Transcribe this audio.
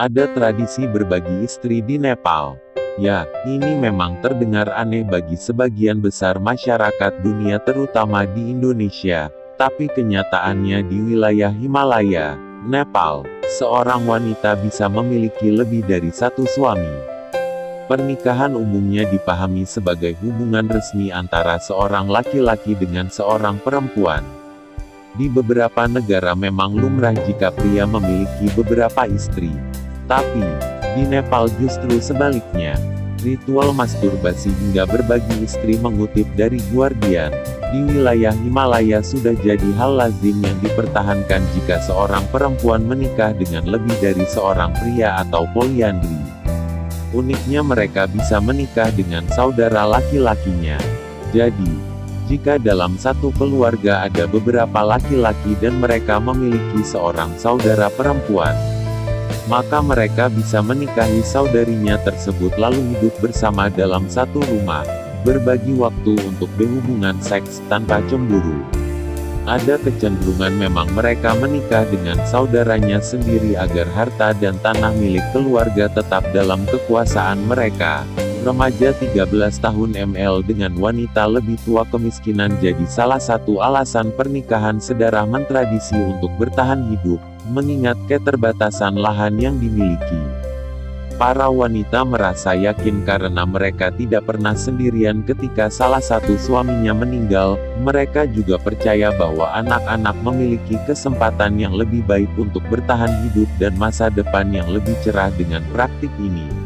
Ada tradisi berbagi istri di Nepal. Ya, ini memang terdengar aneh bagi sebagian besar masyarakat dunia terutama di Indonesia, tapi kenyataannya di wilayah Himalaya, Nepal, seorang wanita bisa memiliki lebih dari satu suami. Pernikahan umumnya dipahami sebagai hubungan resmi antara seorang laki-laki dengan seorang perempuan. Di beberapa negara memang lumrah jika pria memiliki beberapa istri. Tapi, di Nepal justru sebaliknya. Ritual masturbasi hingga berbagi istri mengutip dari Guardian, di wilayah Himalaya sudah jadi hal lazim yang dipertahankan jika seorang perempuan menikah dengan lebih dari seorang pria atau poliandri. Uniknya mereka bisa menikah dengan saudara laki-lakinya. Jadi, jika dalam satu keluarga ada beberapa laki-laki dan mereka memiliki seorang saudara perempuan, maka mereka bisa menikahi saudarinya tersebut lalu hidup bersama dalam satu rumah, berbagi waktu untuk berhubungan seks tanpa cemburu. Ada kecenderungan memang mereka menikah dengan saudaranya sendiri agar harta dan tanah milik keluarga tetap dalam kekuasaan mereka. Remaja 13 tahun ML dengan wanita lebih tua kemiskinan jadi salah satu alasan pernikahan sedarah mentradisi untuk bertahan hidup mengingat keterbatasan lahan yang dimiliki. Para wanita merasa yakin karena mereka tidak pernah sendirian ketika salah satu suaminya meninggal, mereka juga percaya bahwa anak-anak memiliki kesempatan yang lebih baik untuk bertahan hidup dan masa depan yang lebih cerah dengan praktik ini.